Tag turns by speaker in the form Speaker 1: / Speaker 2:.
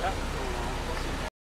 Speaker 1: Yeah.